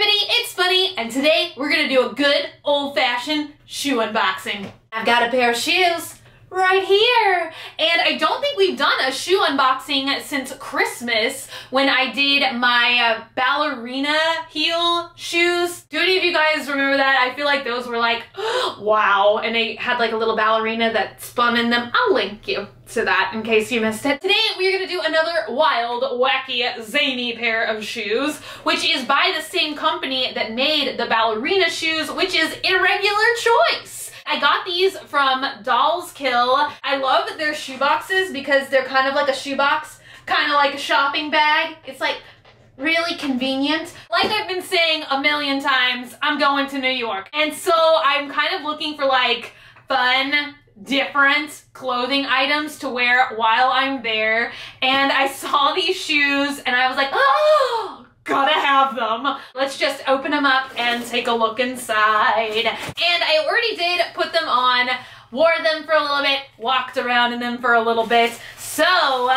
everybody, it's Bunny, and today we're gonna do a good old-fashioned shoe unboxing. I've got a pair of shoes right here. And I don't think we've done a shoe unboxing since Christmas when I did my uh, ballerina heel shoes. Do any of you guys remember that? I feel like those were like, wow. And they had like a little ballerina that spun in them. I'll link you to that in case you missed it. Today we're gonna do another wild, wacky, zany pair of shoes, which is by the same company that made the ballerina shoes, which is Irregular Choice. I got these from Dolls Kill. I love their shoe boxes because they're kind of like a shoebox, kind of like a shopping bag. It's like really convenient. Like I've been saying a million times, I'm going to New York. And so I'm kind of looking for like fun, different clothing items to wear while I'm there. And I saw these shoes and I was like, oh, gotta have them. Let's just open them up and take a look inside. And I already did put them on, wore them for a little bit, walked around in them for a little bit. So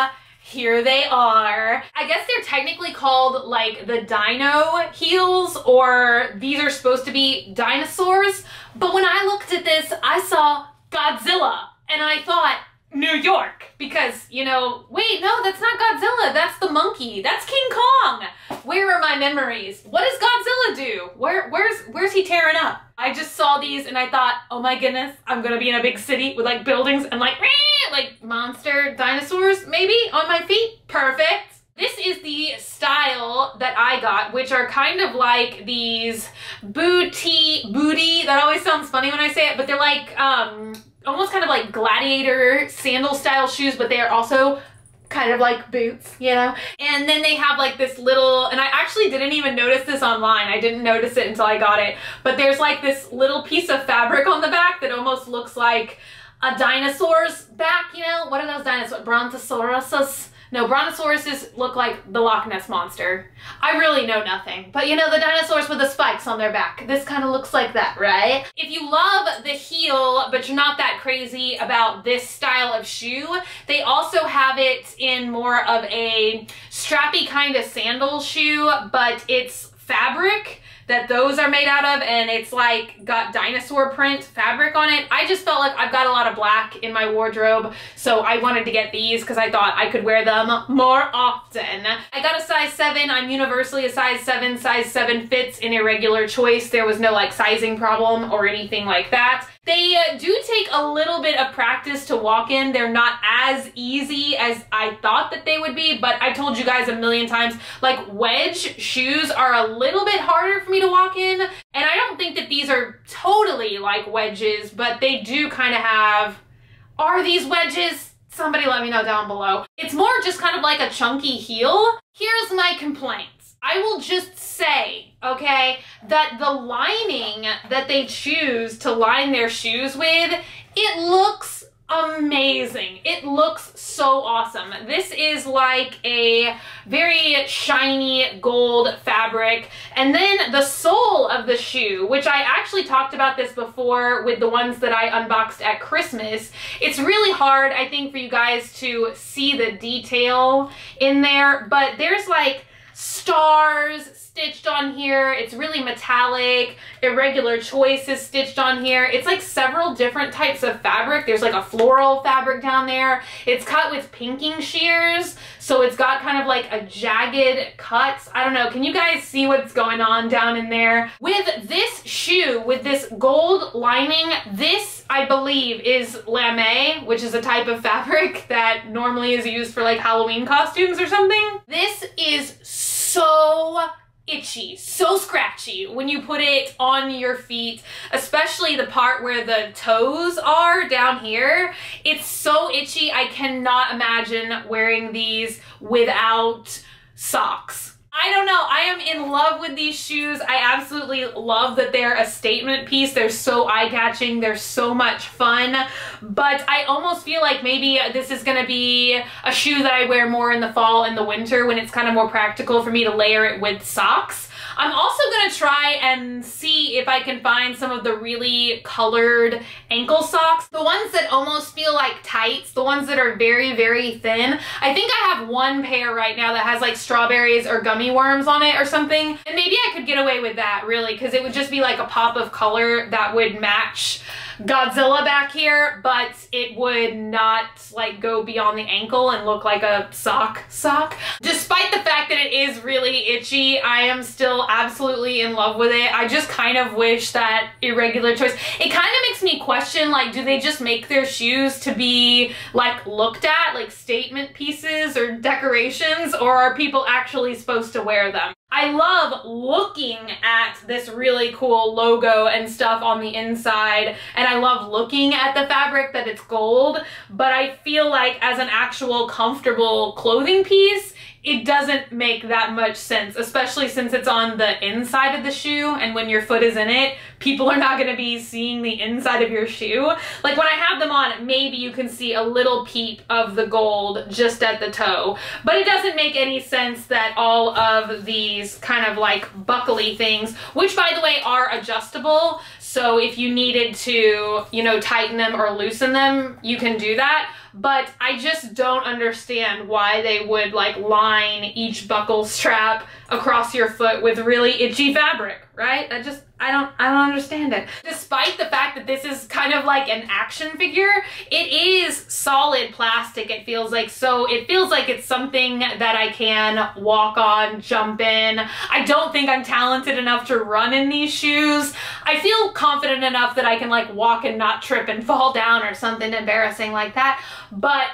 here they are. I guess they're technically called like the dino heels or these are supposed to be dinosaurs. But when I looked at this, I saw Godzilla and I thought, New York because, you know, wait, no, that's not Godzilla. That's the monkey. That's King Kong. Where are my memories? What does Godzilla do? Where where's where's he tearing up? I just saw these and I thought, "Oh my goodness, I'm going to be in a big city with like buildings and like like monster dinosaurs maybe on my feet. Perfect." This is the style that I got, which are kind of like these booty, booty, that always sounds funny when I say it, but they're like, um, almost kind of like gladiator sandal style shoes, but they are also kind of like boots, you know? And then they have like this little, and I actually didn't even notice this online. I didn't notice it until I got it. But there's like this little piece of fabric on the back that almost looks like a dinosaur's back, you know? What are those dinosaurs? Brontosaurus? No, brontosauruses look like the Loch Ness Monster. I really know nothing. But you know, the dinosaurs with the spikes on their back. This kind of looks like that, right? If you love the heel, but you're not that crazy about this style of shoe, they also have it in more of a strappy kind of sandal shoe, but it's fabric that those are made out of and it's like got dinosaur print fabric on it. I just felt like I've got a lot of black in my wardrobe so I wanted to get these because I thought I could wear them more often. I got a size 7. I'm universally a size 7. Size 7 fits in irregular choice. There was no like sizing problem or anything like that. They uh, do take a little bit of practice to walk in. They're not as easy as I thought that they would be, but I told you guys a million times, like wedge shoes are a little bit harder for me to walk in. And I don't think that these are totally like wedges, but they do kind of have, are these wedges? Somebody let me know down below. It's more just kind of like a chunky heel. Here's my complaint. I will just say, okay, that the lining that they choose to line their shoes with, it looks amazing. It looks so awesome. This is like a very shiny gold fabric. And then the sole of the shoe, which I actually talked about this before with the ones that I unboxed at Christmas. It's really hard, I think, for you guys to see the detail in there, but there's like stars stitched on here. It's really metallic. Irregular choice is stitched on here. It's like several different types of fabric. There's like a floral fabric down there. It's cut with pinking shears. So it's got kind of like a jagged cut. I don't know. Can you guys see what's going on down in there? With this shoe, with this gold lining, this I believe is lamé, which is a type of fabric that normally is used for like Halloween costumes or something. This is so itchy, so scratchy when you put it on your feet, especially the part where the toes are down here. It's so itchy. I cannot imagine wearing these without socks. I don't know. I am in love with these shoes. I absolutely love that they're a statement piece. They're so eye-catching. They're so much fun. But I almost feel like maybe this is going to be a shoe that I wear more in the fall and the winter when it's kind of more practical for me to layer it with socks. I'm also gonna try and see if I can find some of the really colored ankle socks. The ones that almost feel like tights, the ones that are very, very thin. I think I have one pair right now that has like strawberries or gummy worms on it or something. And maybe I could get away with that really because it would just be like a pop of color that would match Godzilla back here, but it would not like go beyond the ankle and look like a sock sock. Despite the fact that it is really itchy, I am still absolutely in love with it. I just kind of wish that irregular choice, it kind of makes me question like, do they just make their shoes to be like looked at, like statement pieces or decorations, or are people actually supposed to wear them? I love looking at this really cool logo and stuff on the inside and I love looking at the fabric that it's gold but I feel like as an actual comfortable clothing piece it doesn't make that much sense, especially since it's on the inside of the shoe and when your foot is in it, people are not gonna be seeing the inside of your shoe. Like when I have them on, maybe you can see a little peep of the gold just at the toe, but it doesn't make any sense that all of these kind of like buckly things, which by the way are adjustable, so if you needed to, you know, tighten them or loosen them, you can do that but I just don't understand why they would like line each buckle strap across your foot with really itchy fabric, right? I just, I don't, I don't understand it. Despite the fact that this is kind of like an action figure, it is solid plastic, it feels like. So it feels like it's something that I can walk on, jump in. I don't think I'm talented enough to run in these shoes. I feel confident enough that I can like walk and not trip and fall down or something embarrassing like that. But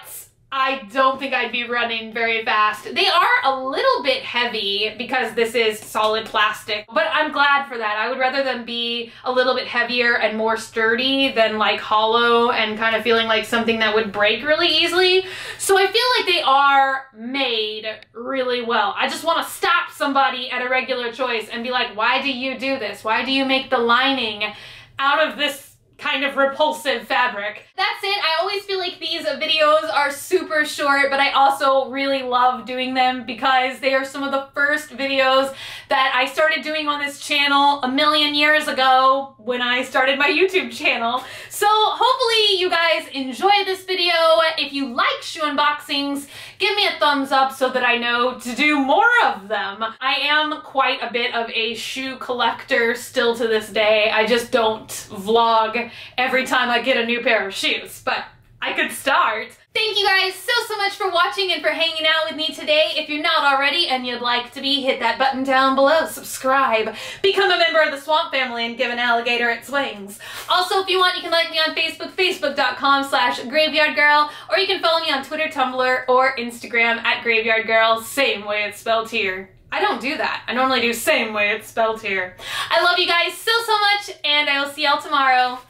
I don't think I'd be running very fast. They are a little bit heavy because this is solid plastic, but I'm glad for that. I would rather them be a little bit heavier and more sturdy than like hollow and kind of feeling like something that would break really easily. So I feel like they are made really well. I just want to stop somebody at irregular choice and be like, why do you do this? Why do you make the lining out of this kind of repulsive fabric. That's it. I always feel these videos are super short, but I also really love doing them because they are some of the first videos that I started doing on this channel a million years ago when I started my YouTube channel. So hopefully you guys enjoy this video. If you like shoe unboxings, give me a thumbs up so that I know to do more of them. I am quite a bit of a shoe collector still to this day. I just don't vlog every time I get a new pair of shoes, but I could start. Thank you guys so, so much for watching and for hanging out with me today. If you're not already and you'd like to be, hit that button down below, subscribe, become a member of the Swamp Family and give an alligator its wings. Also, if you want, you can like me on Facebook, facebook.com slash graveyardgirl, or you can follow me on Twitter, Tumblr, or Instagram at graveyardgirl, same way it's spelled here. I don't do that. I normally do same way it's spelled here. I love you guys so, so much, and I will see y'all tomorrow.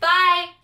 Bye!